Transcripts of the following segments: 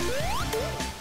Woo!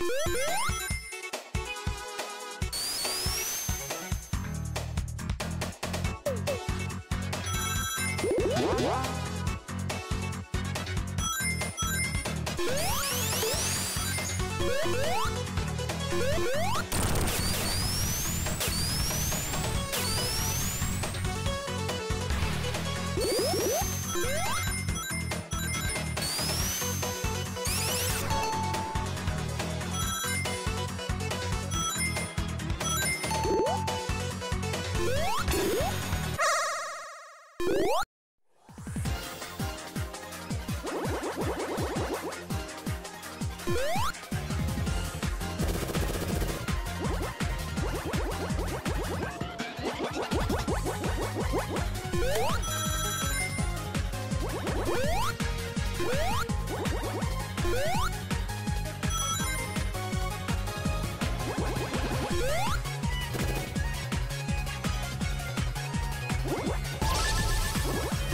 Woohoo!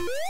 Woo!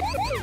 Woo!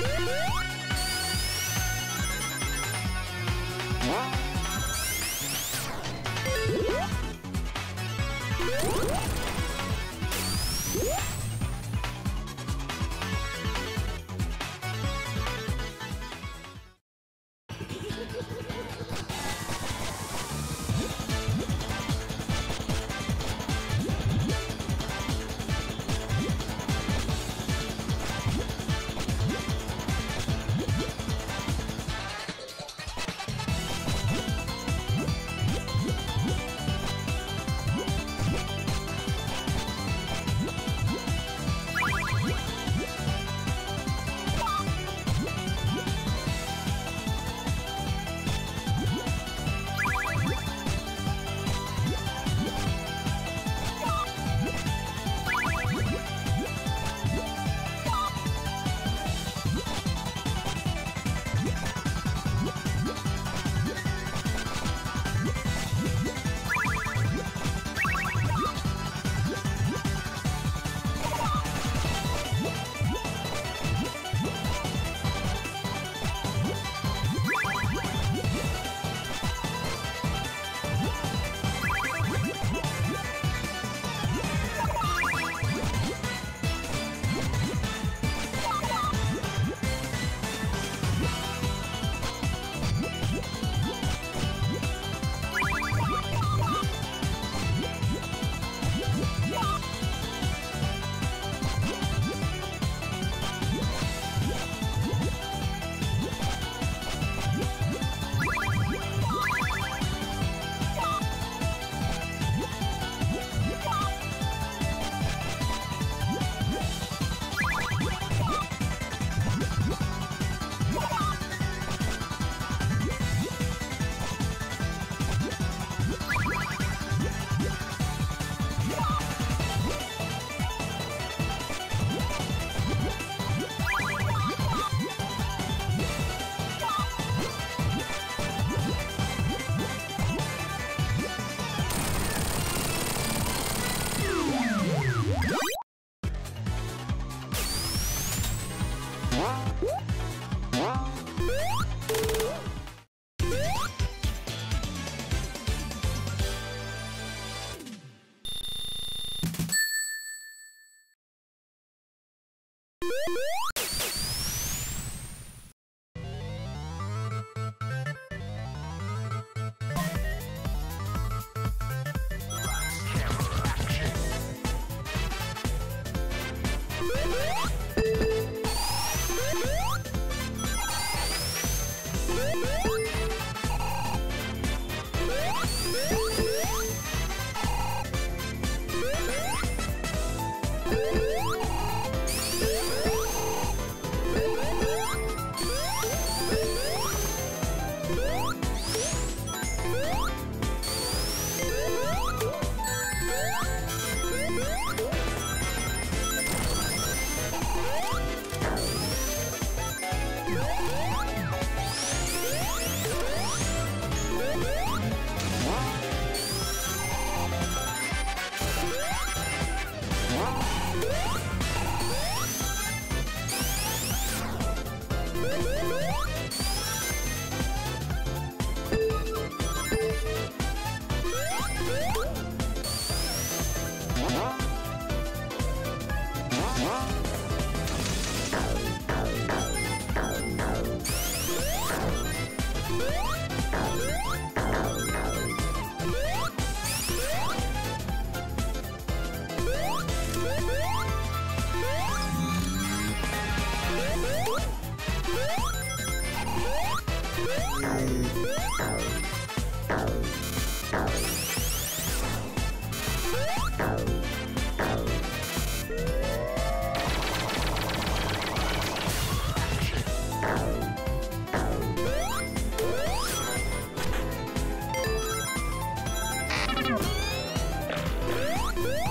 Woo! Woo!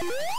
Woo!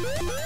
What?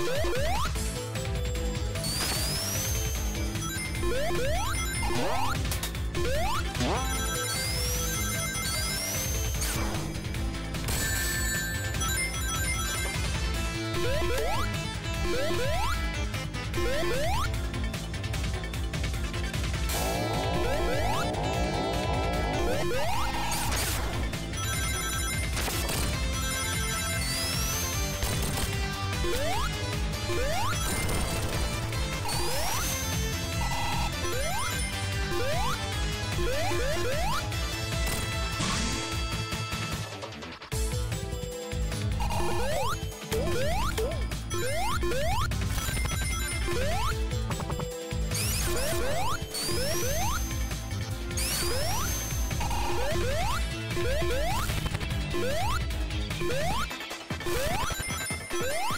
Woo! Woo!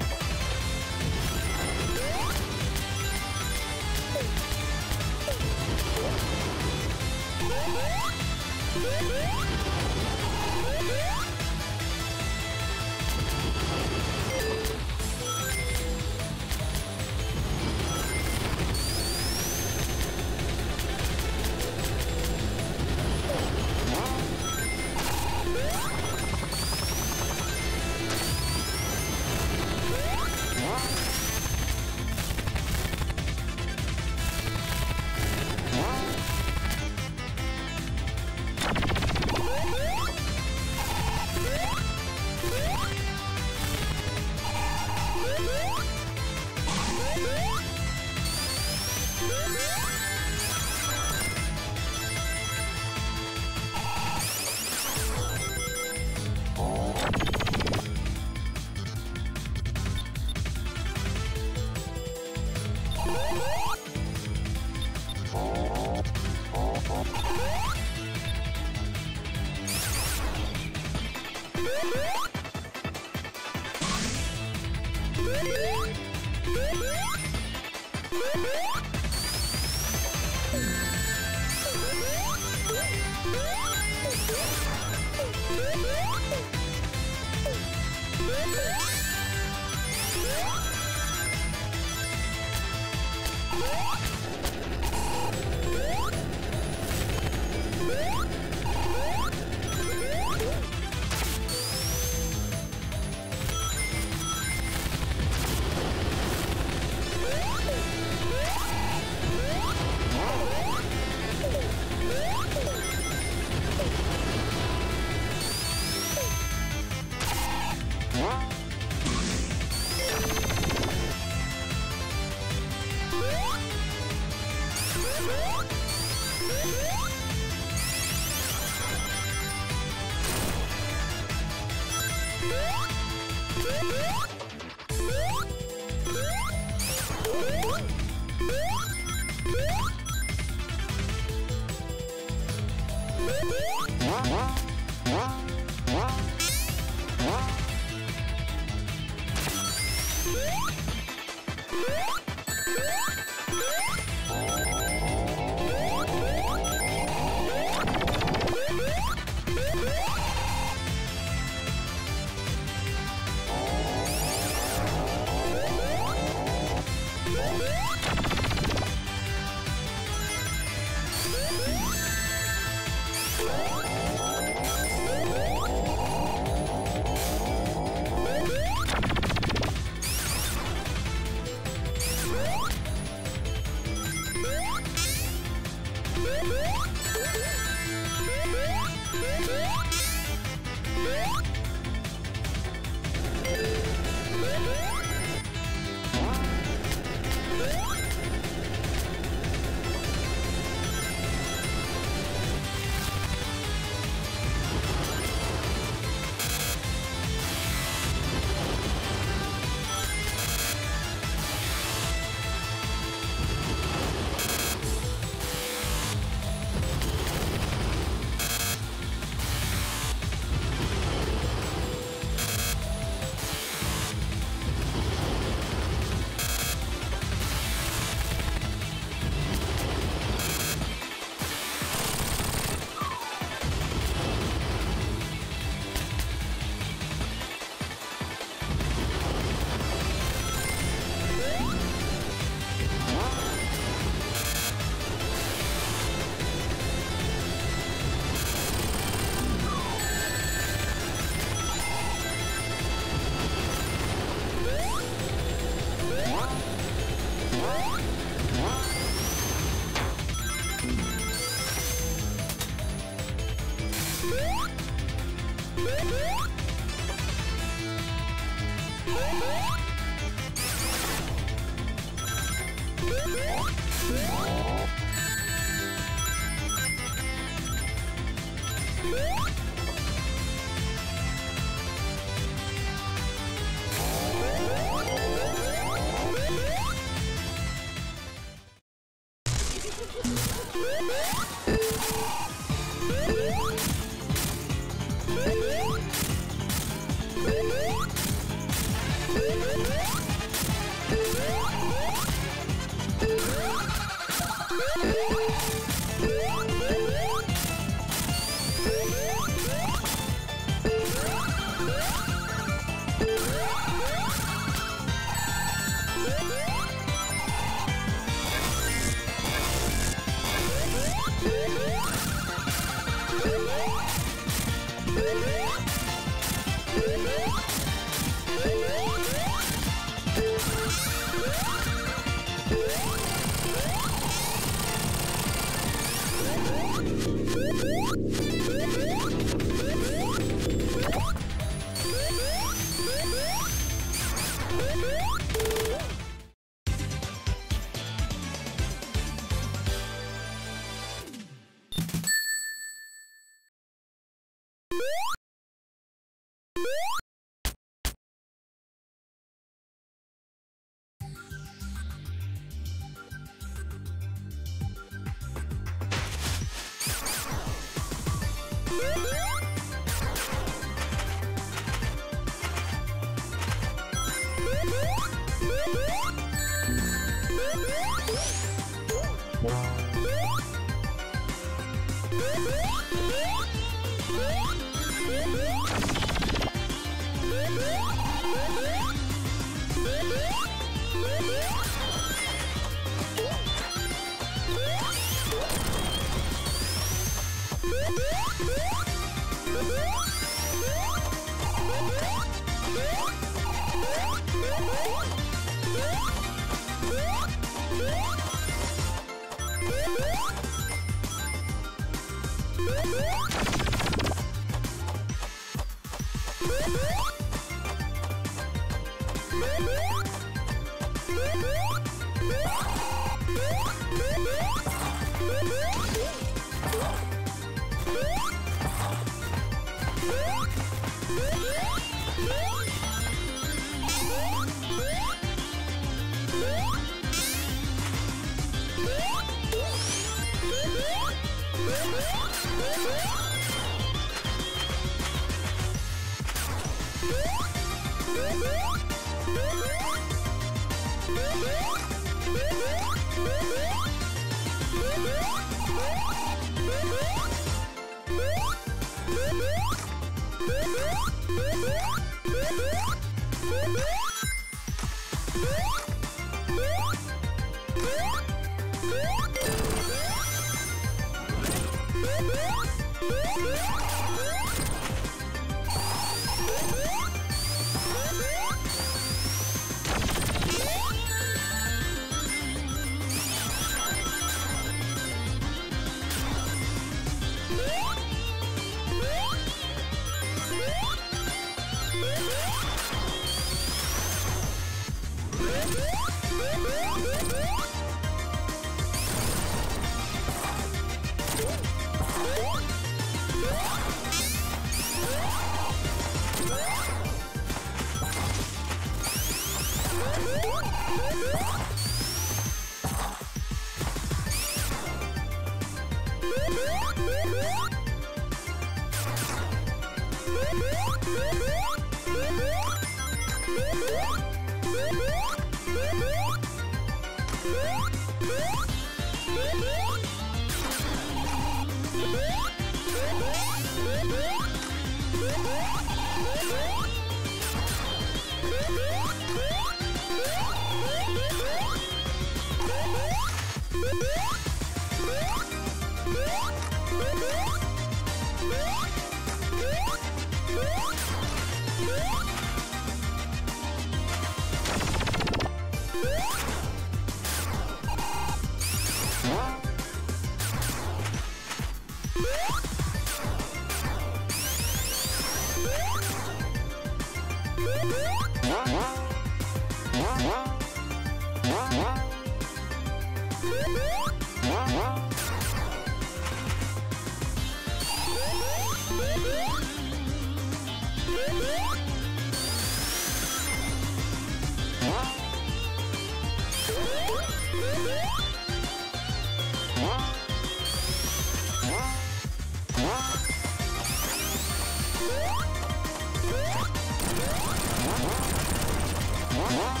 What?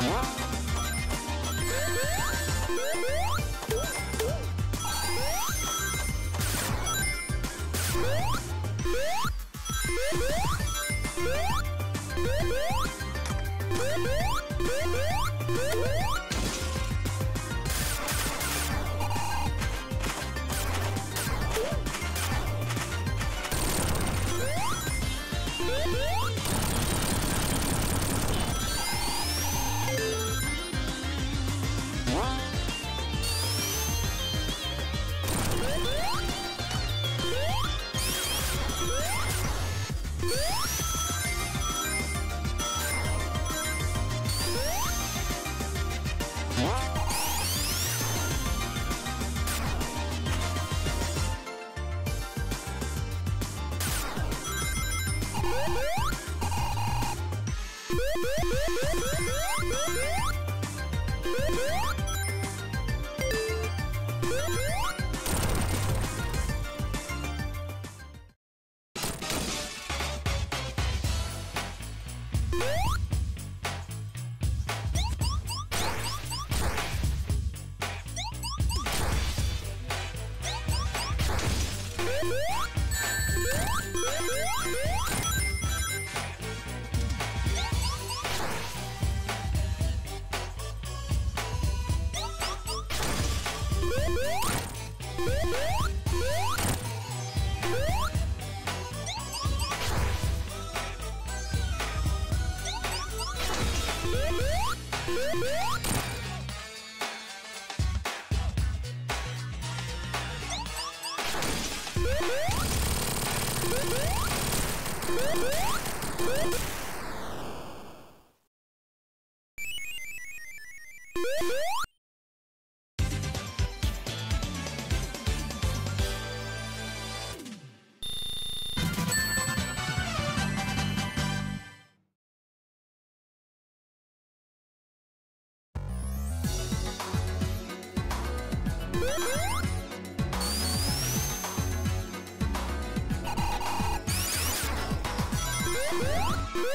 Woo!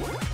What?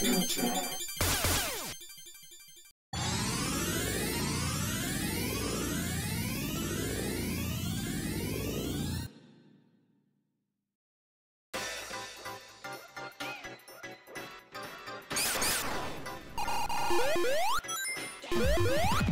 Future. Woo!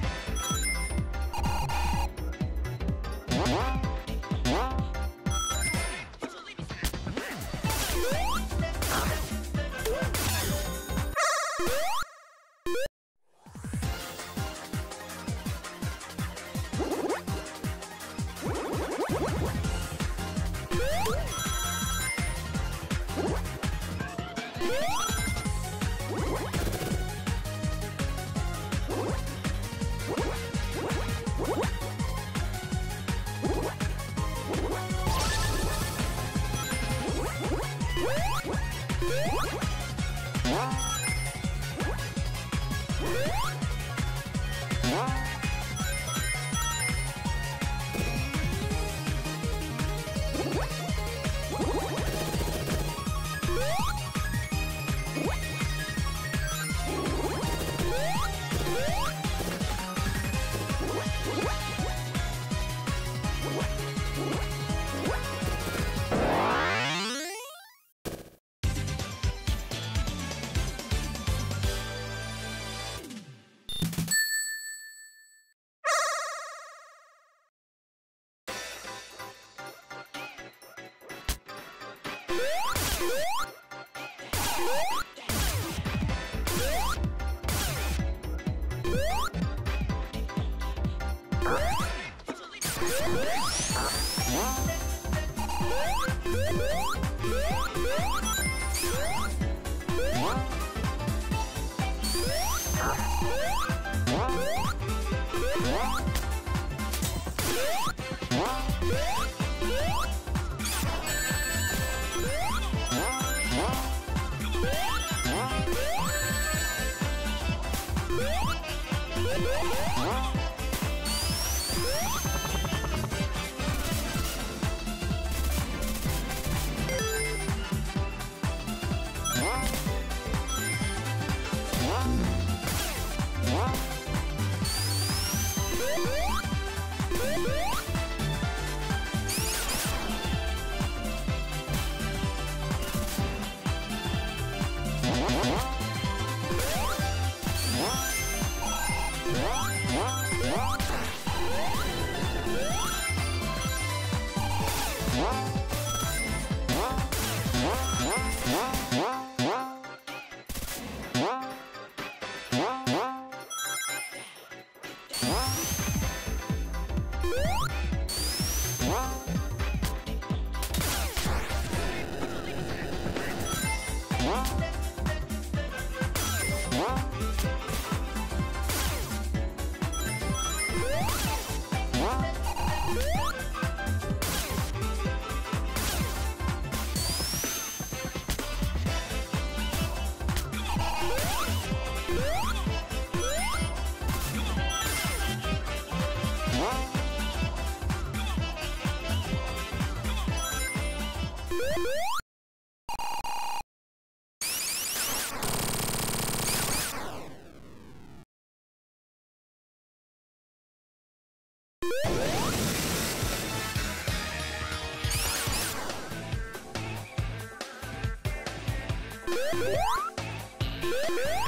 Woo!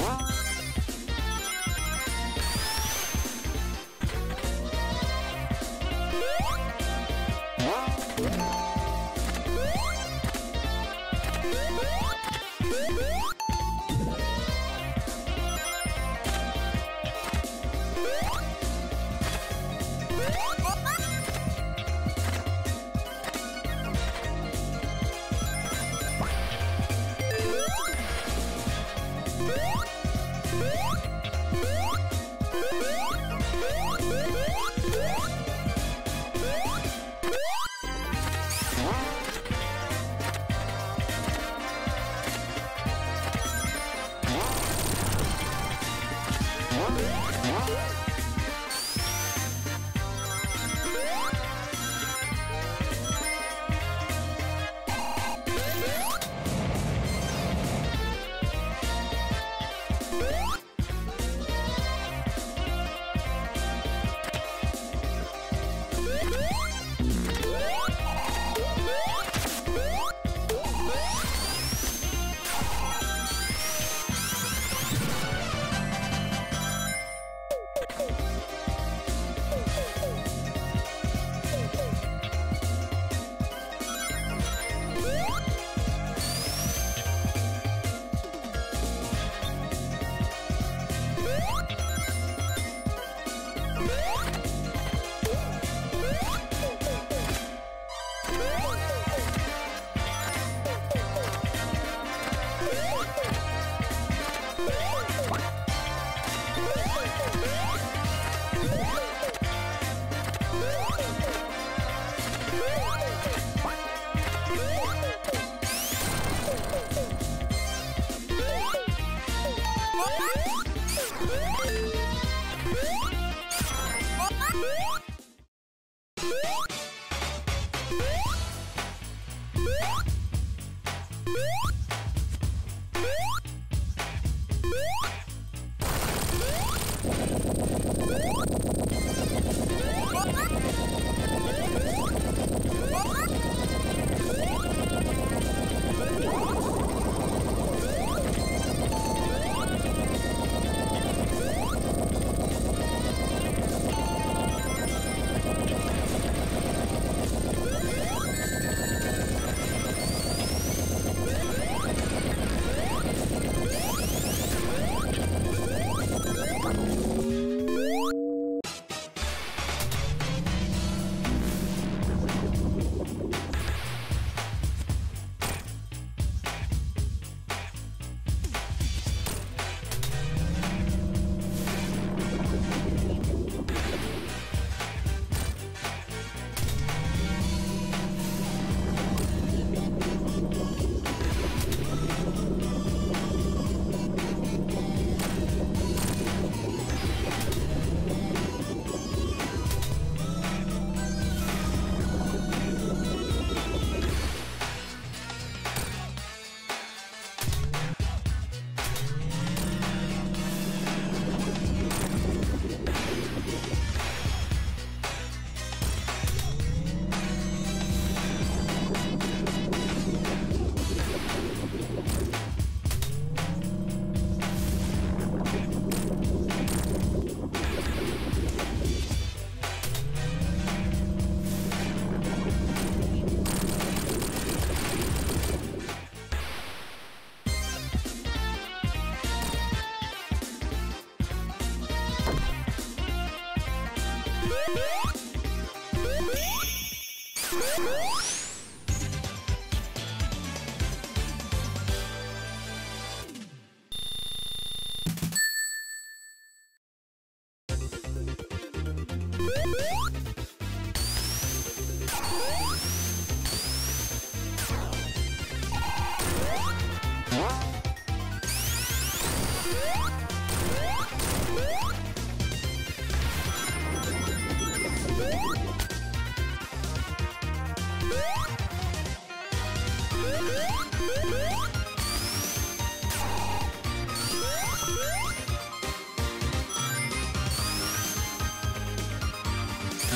What?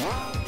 Wow.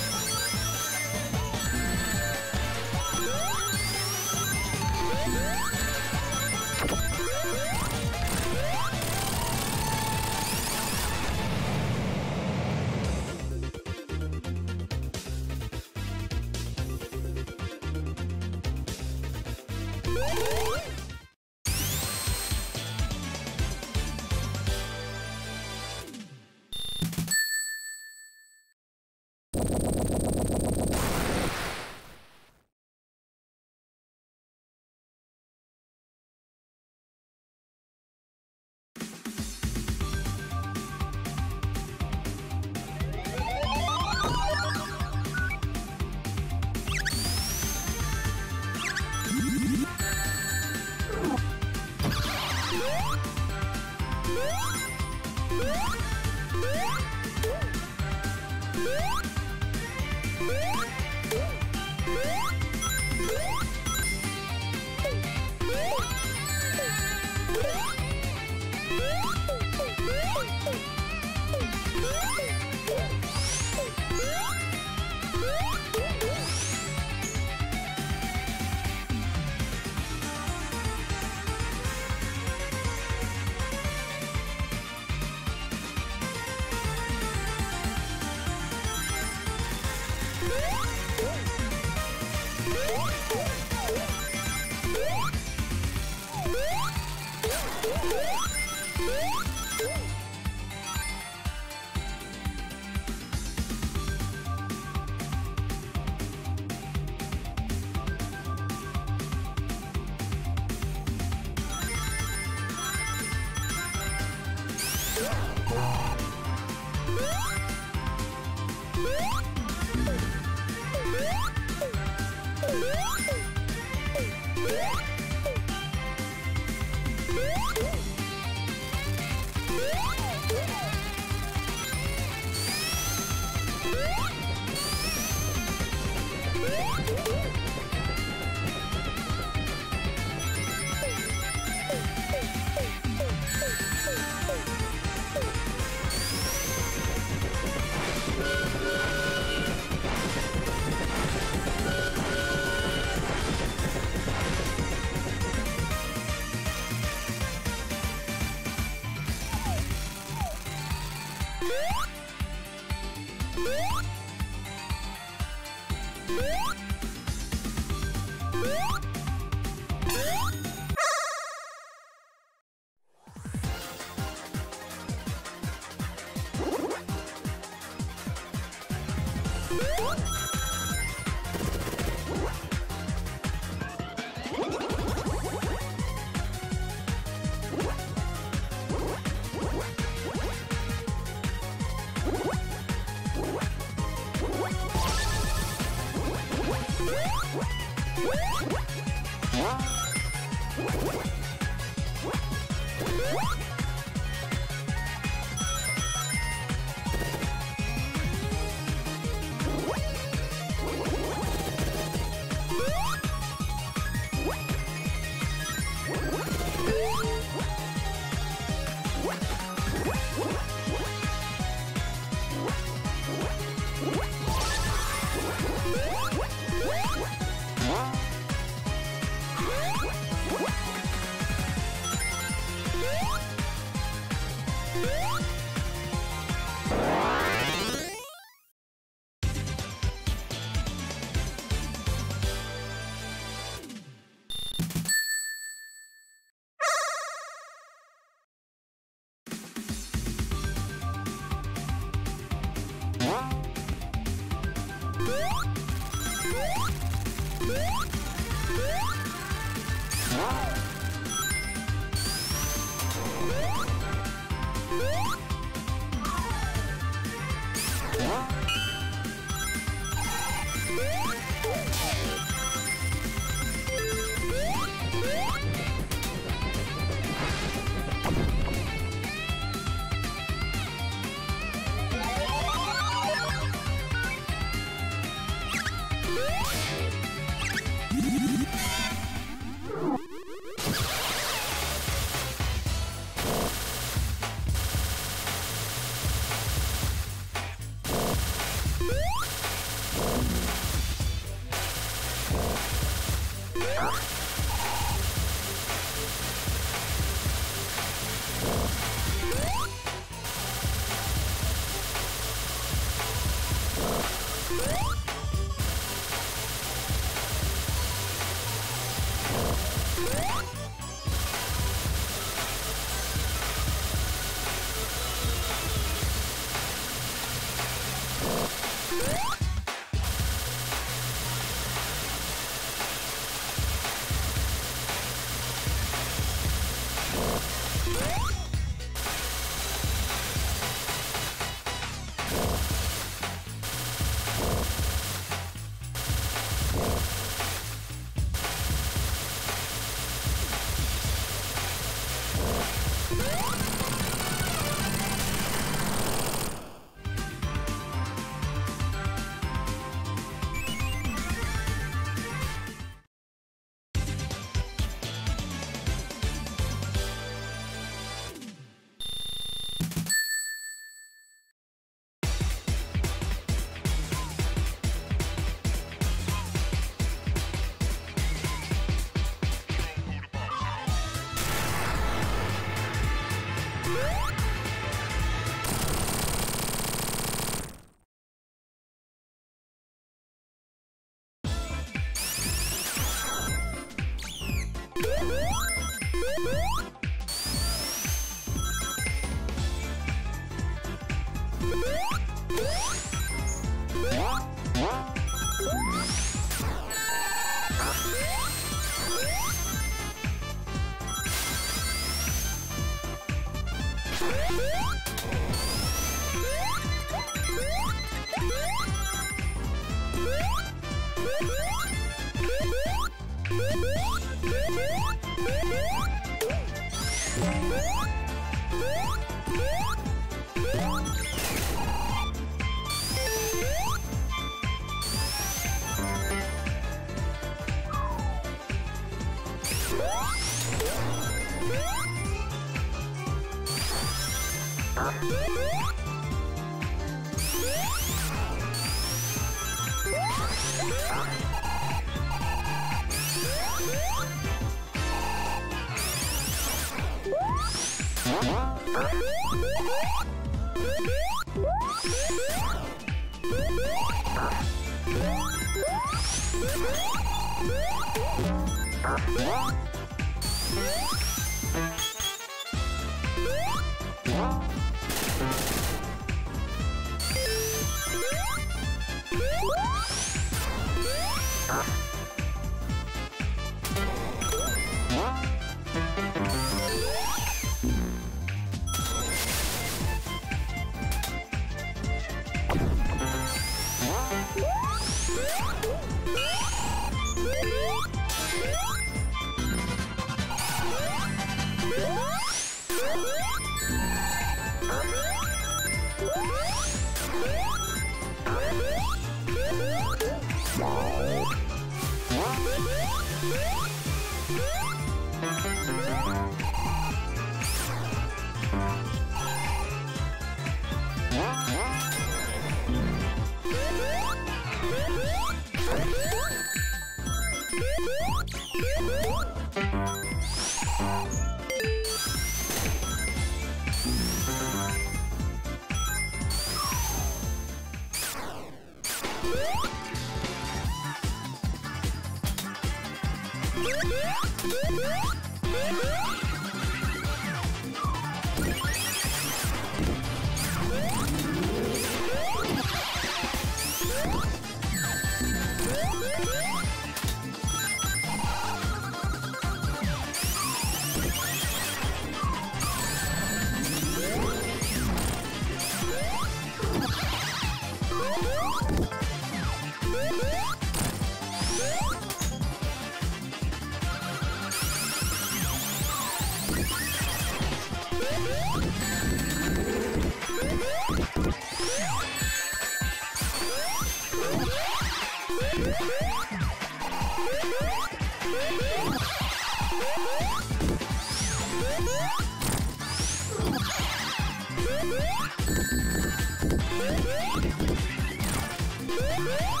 Woo!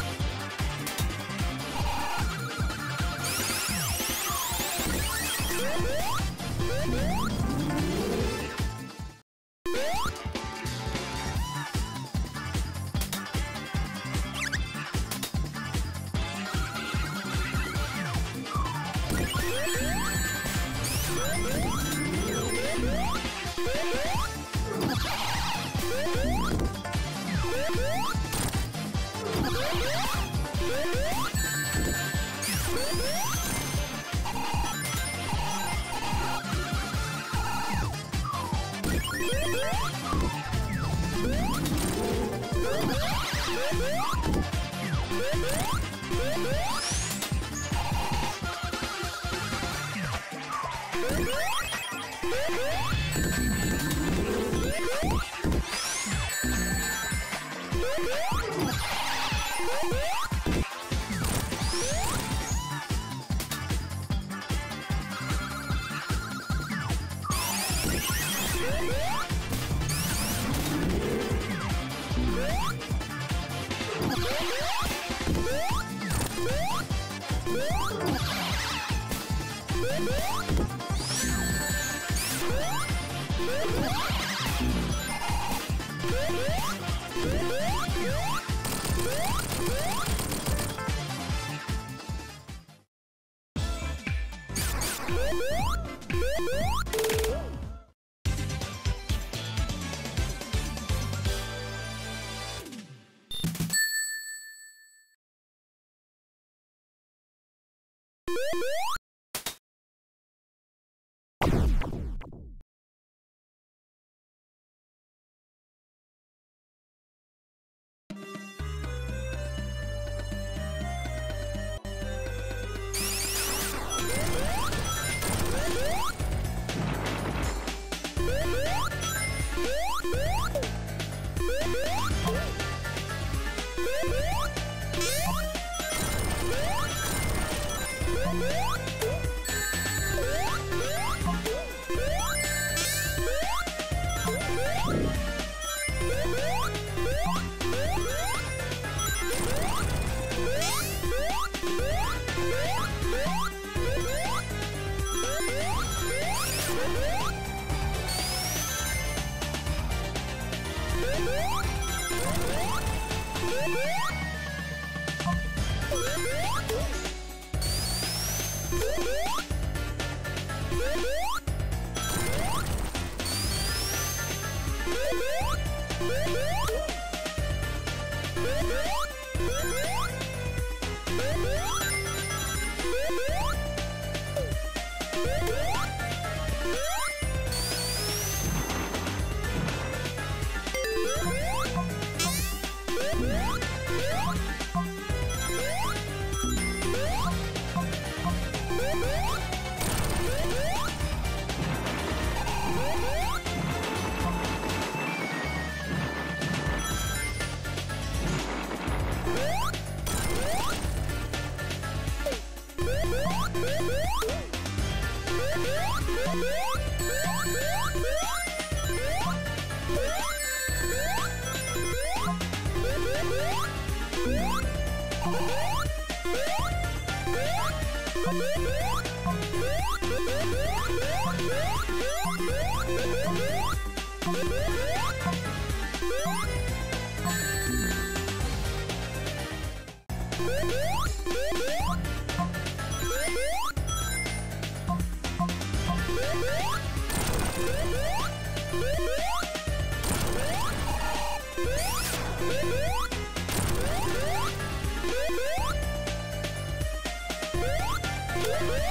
Woo!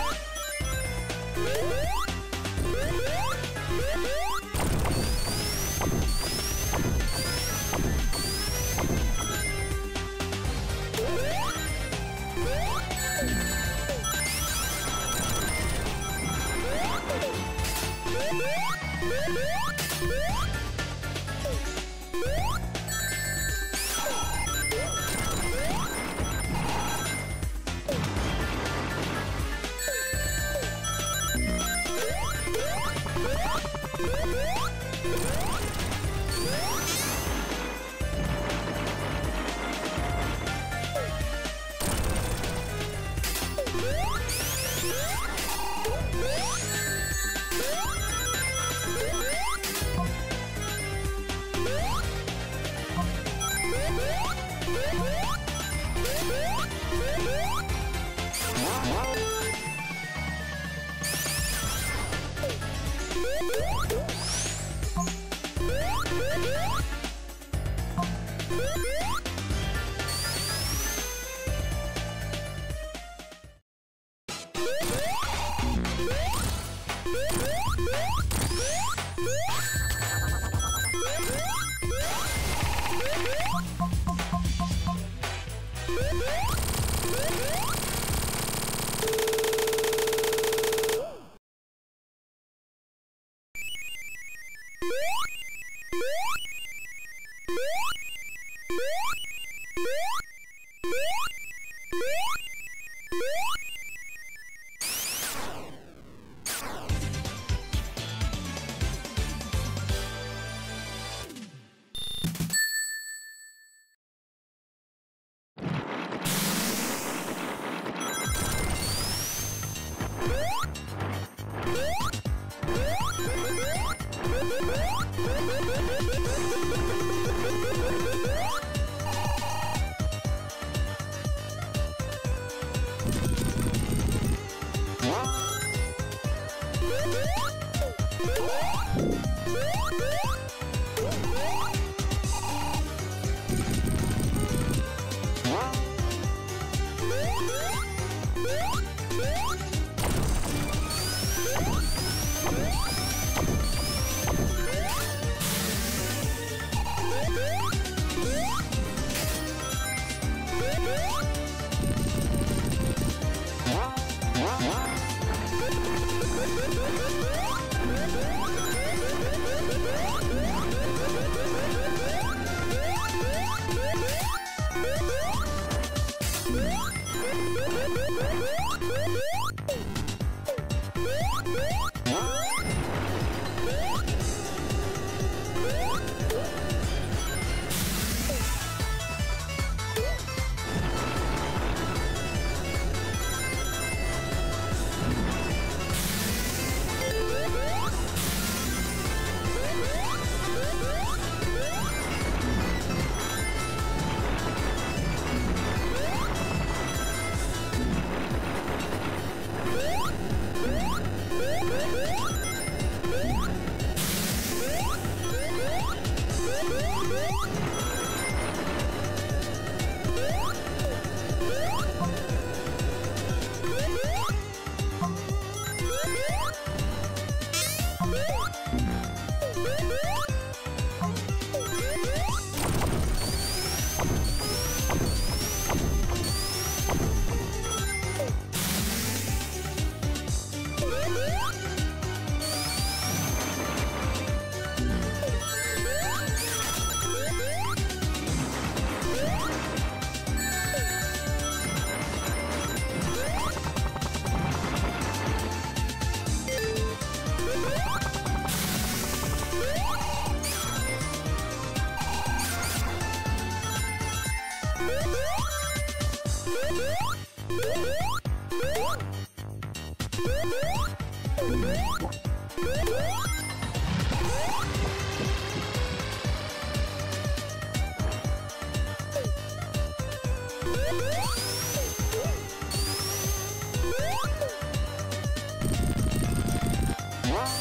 You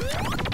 you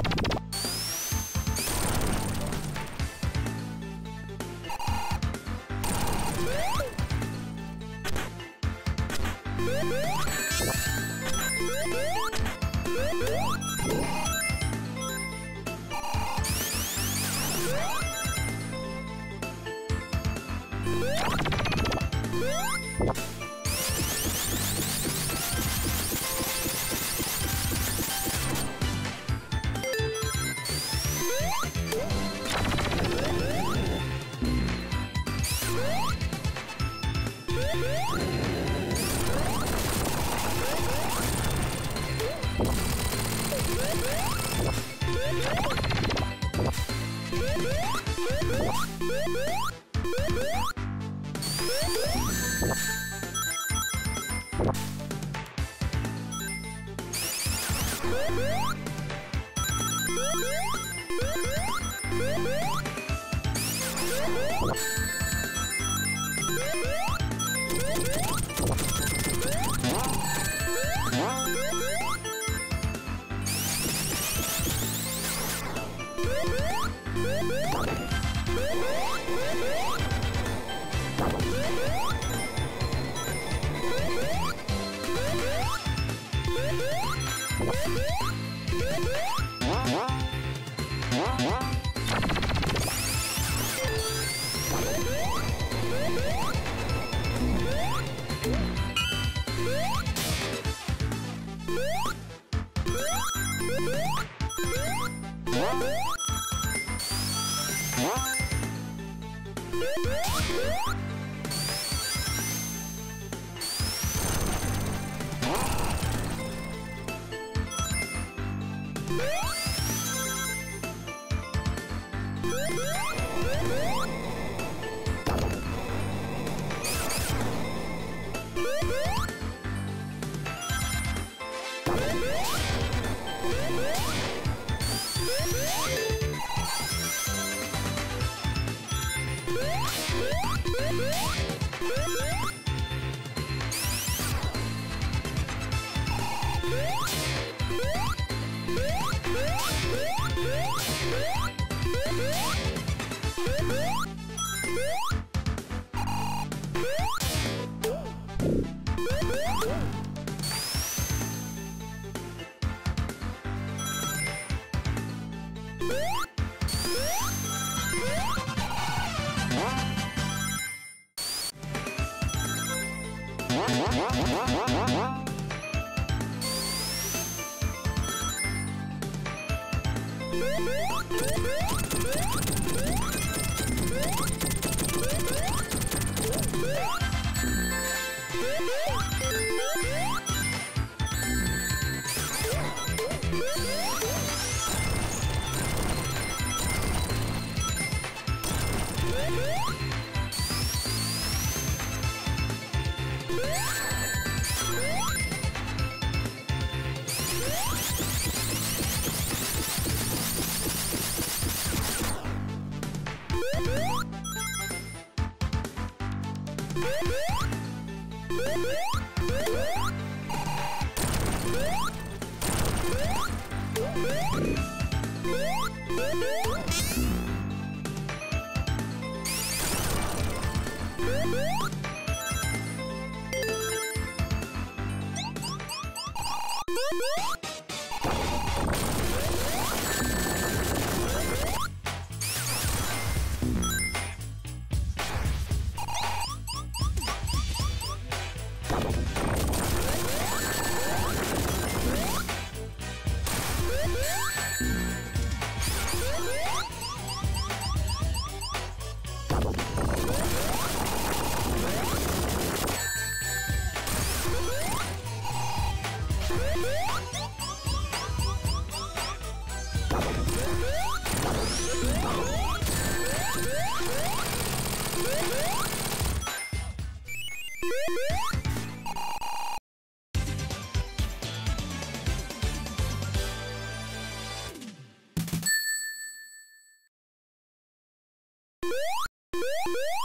Beep!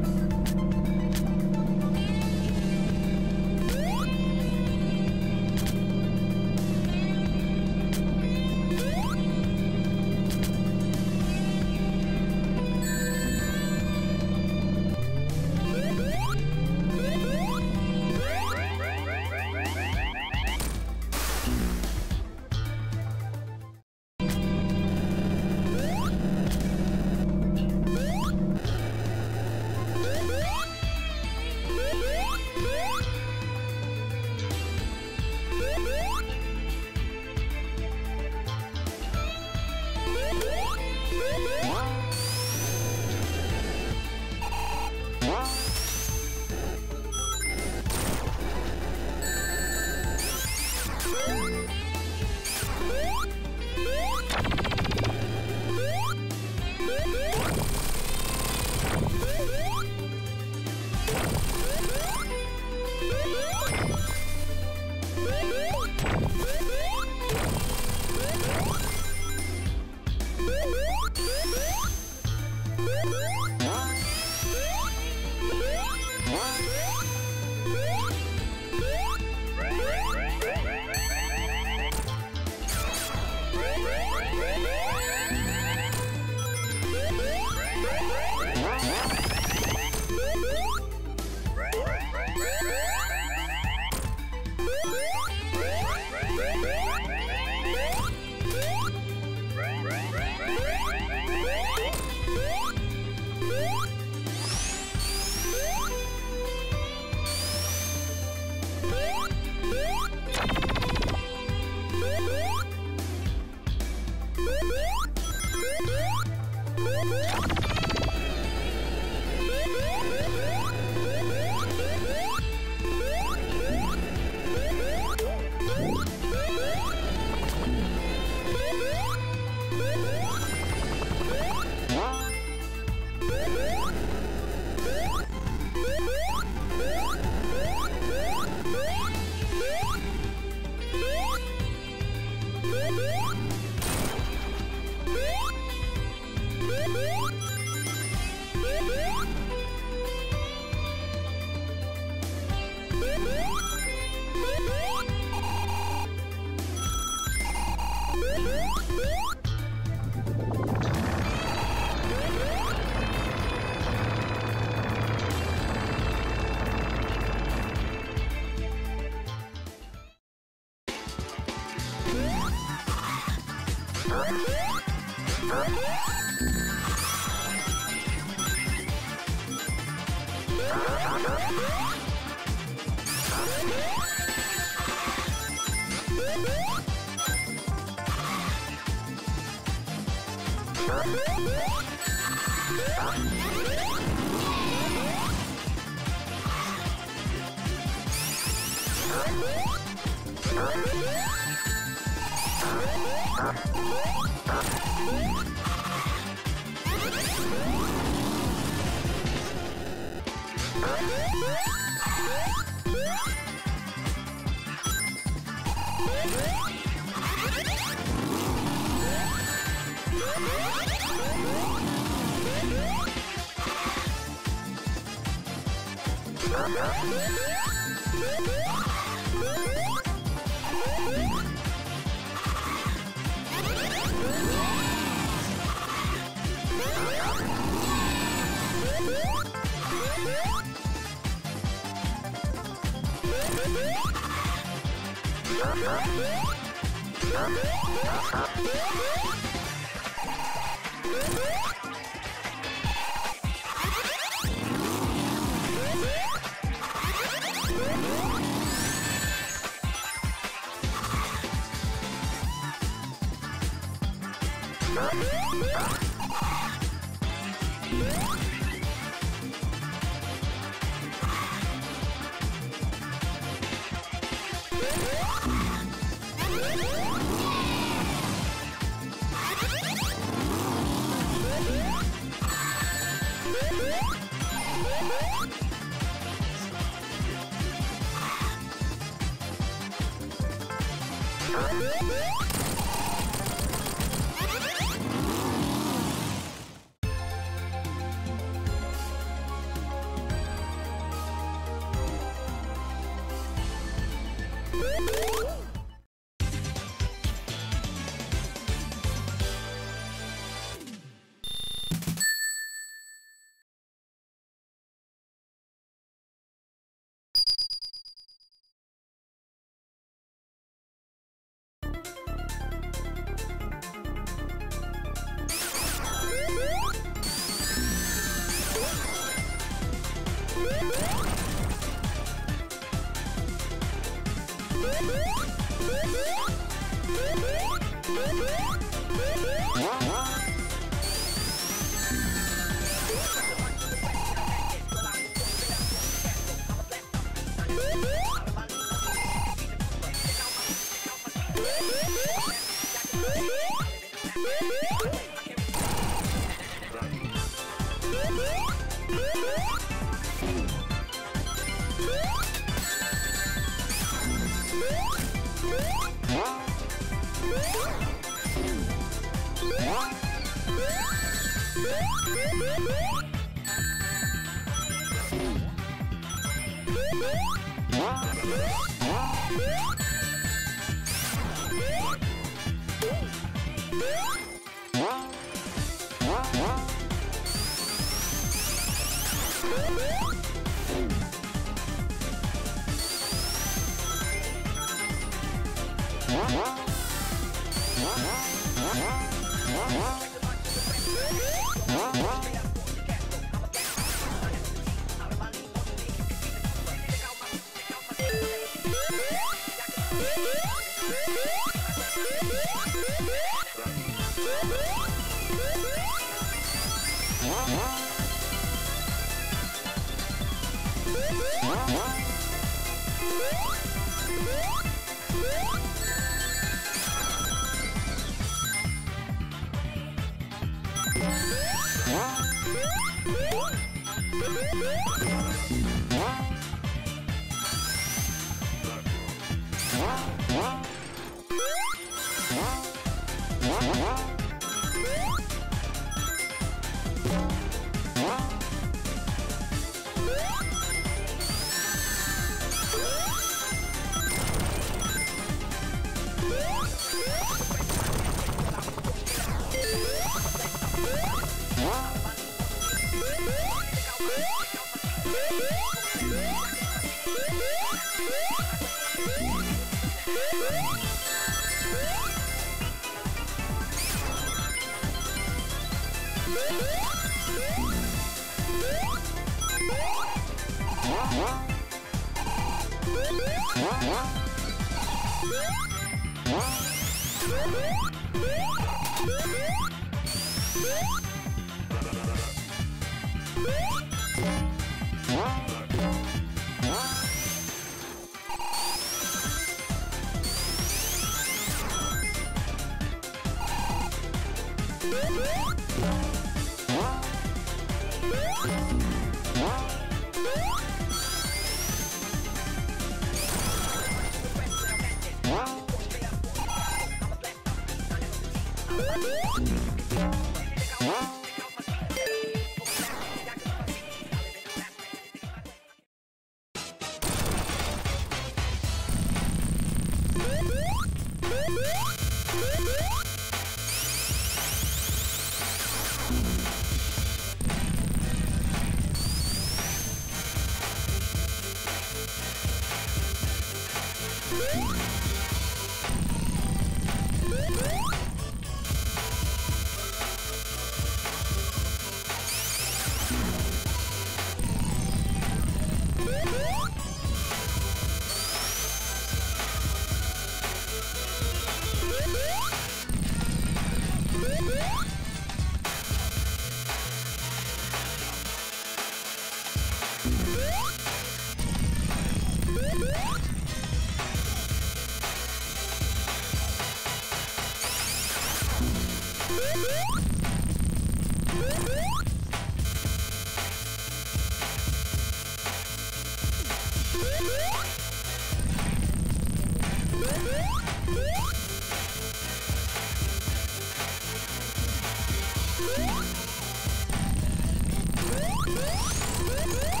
Yeah.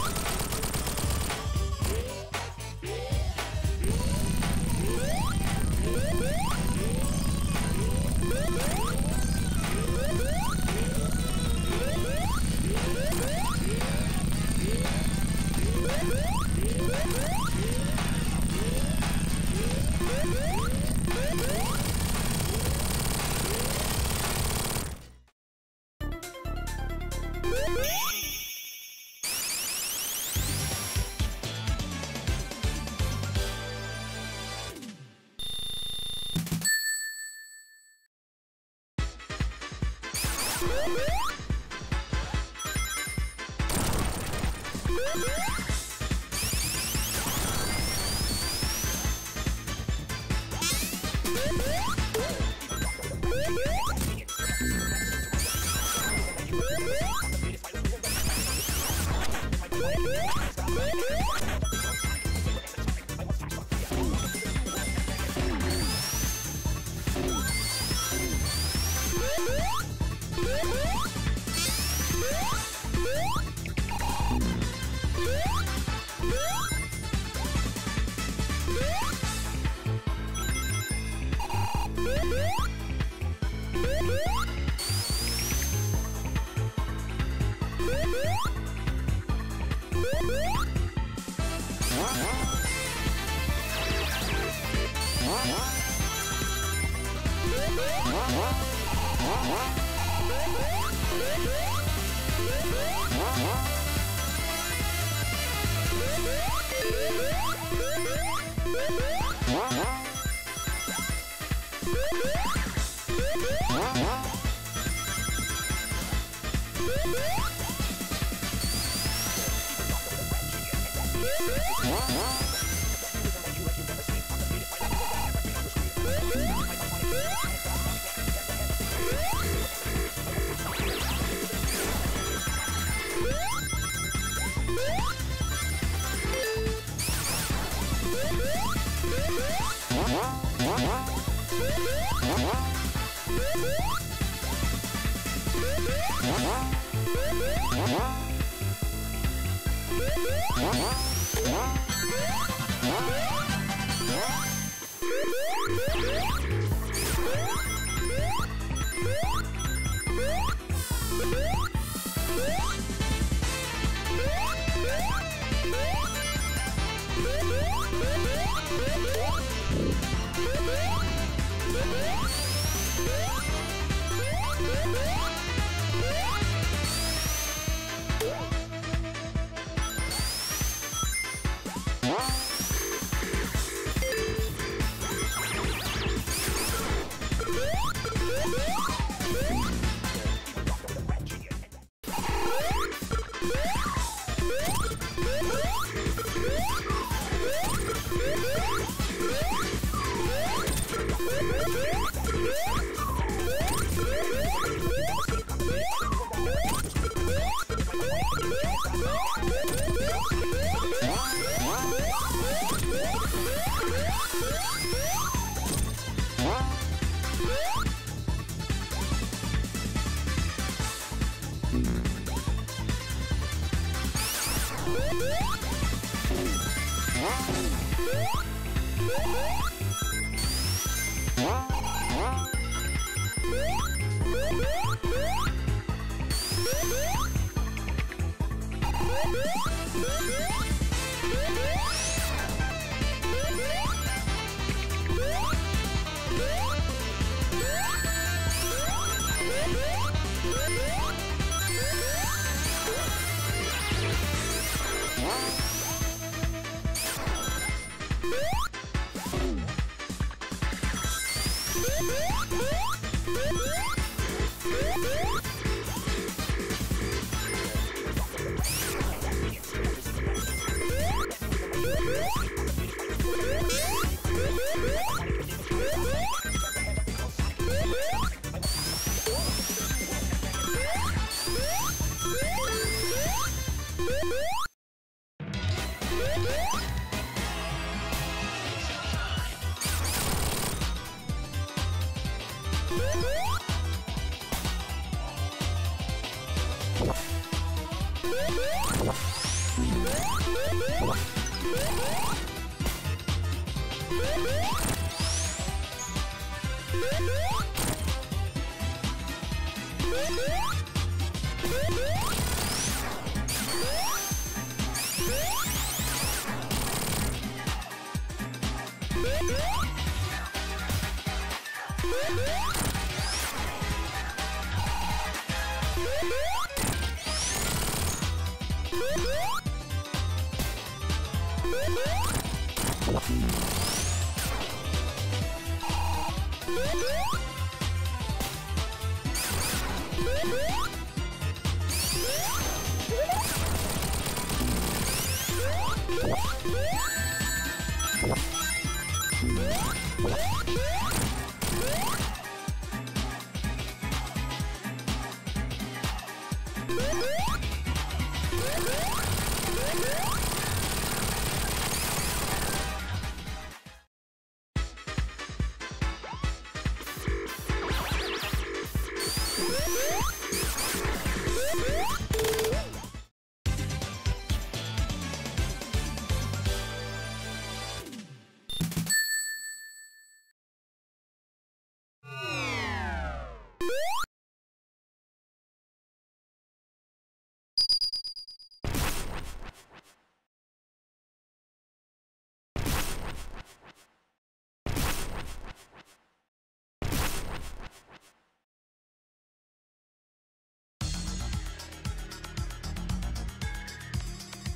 Woo!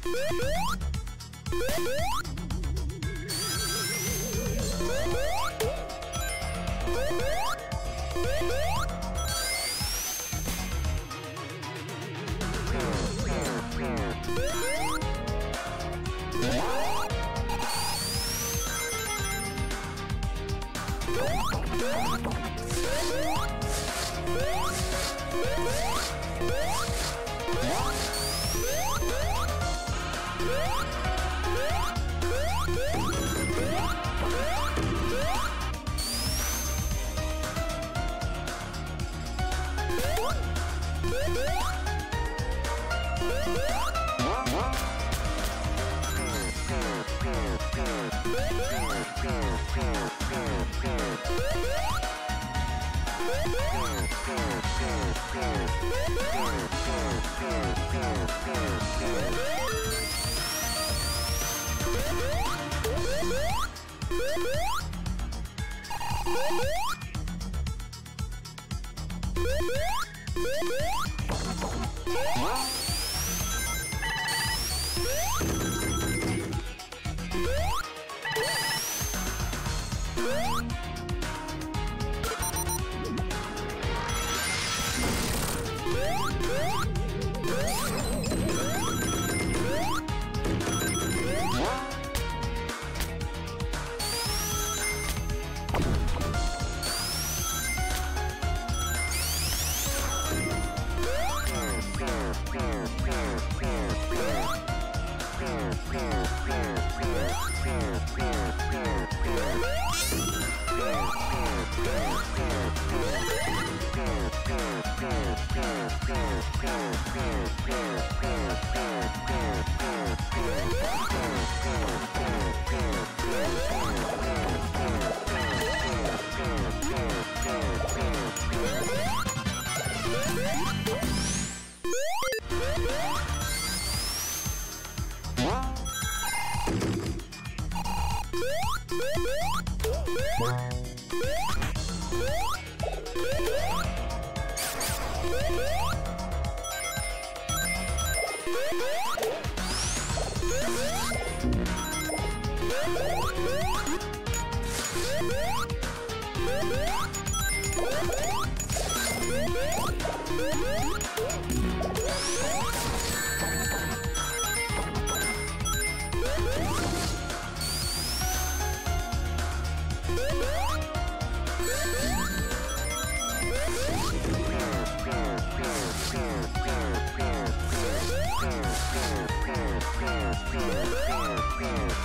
What? Yeah. Woo!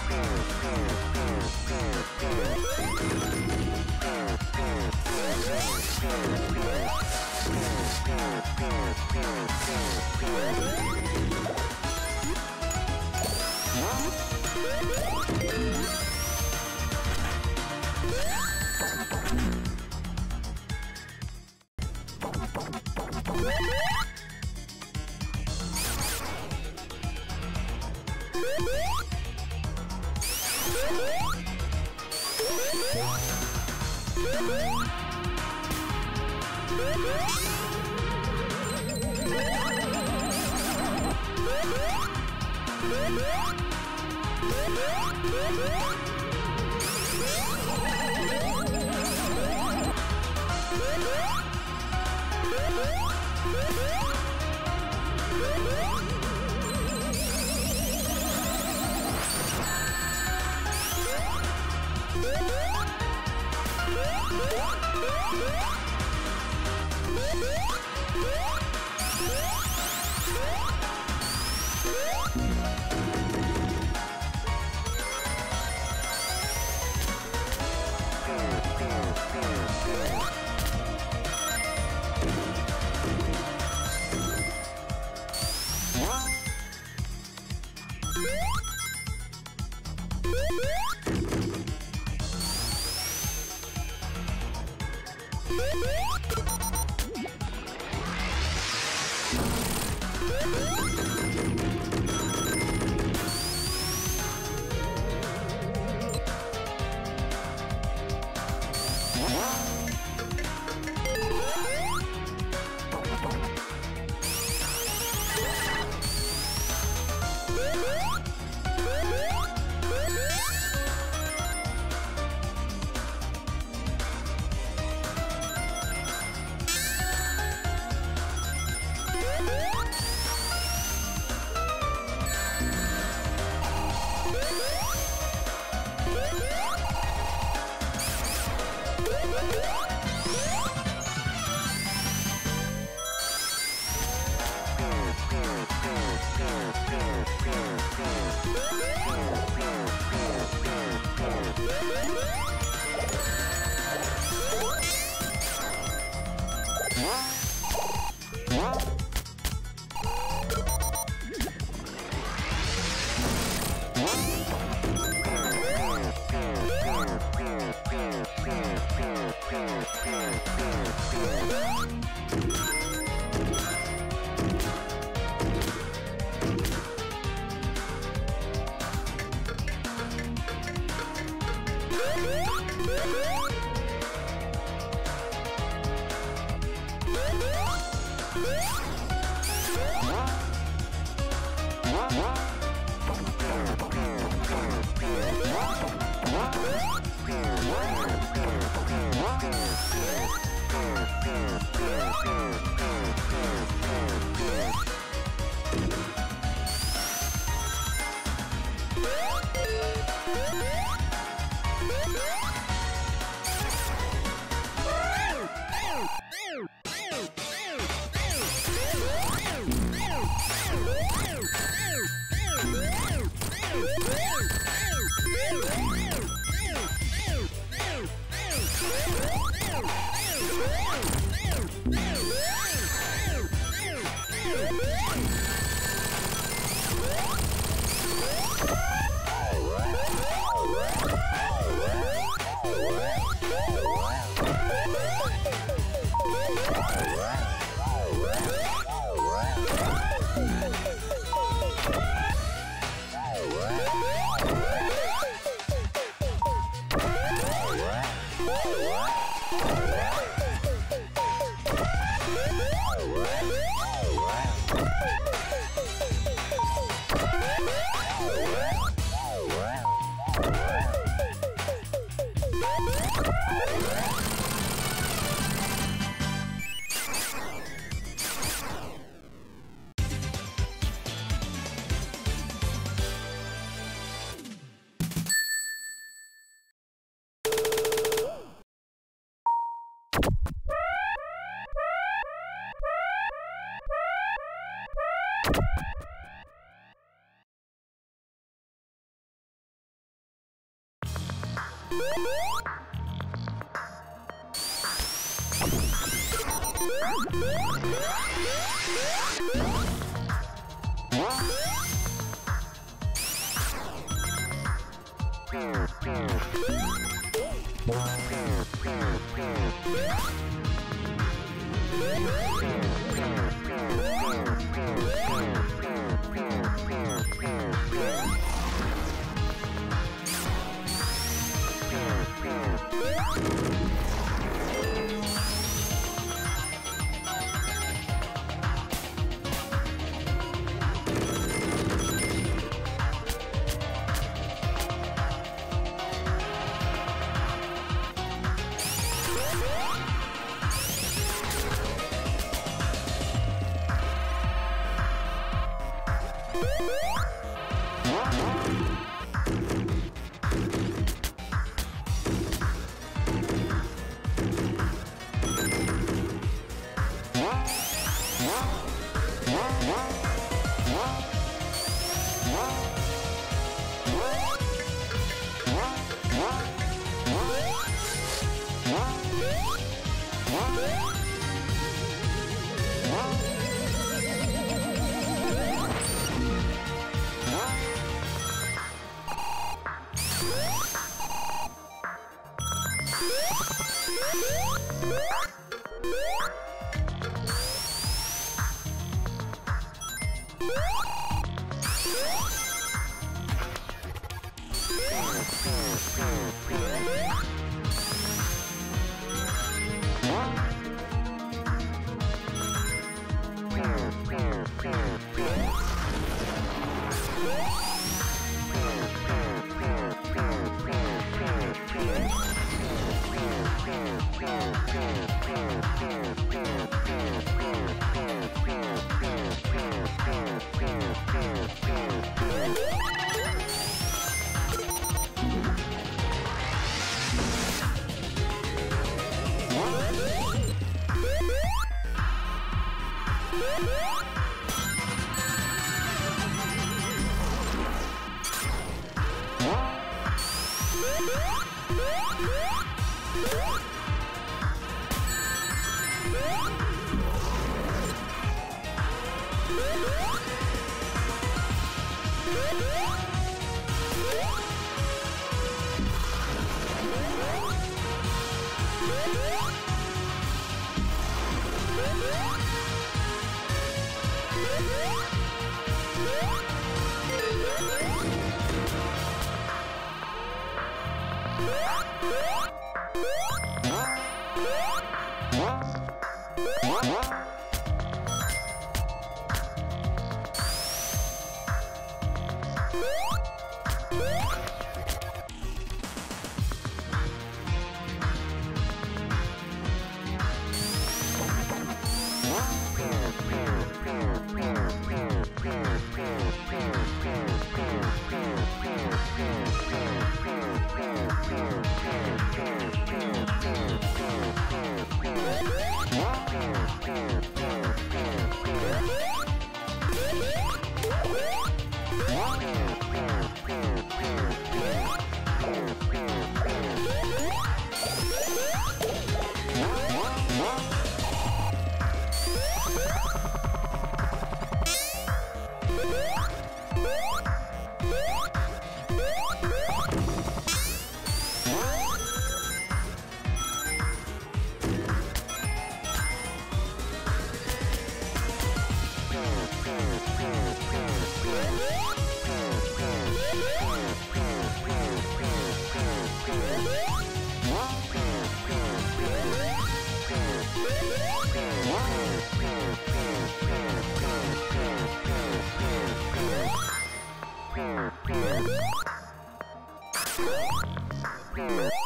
you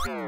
Hmm.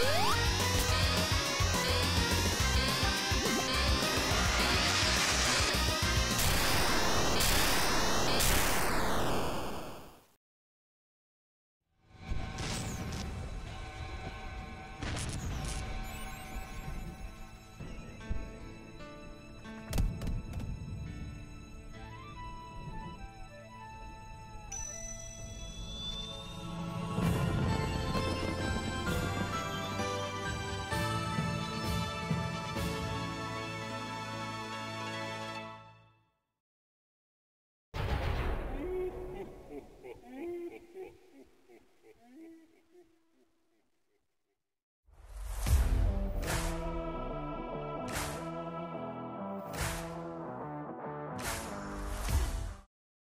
Woo!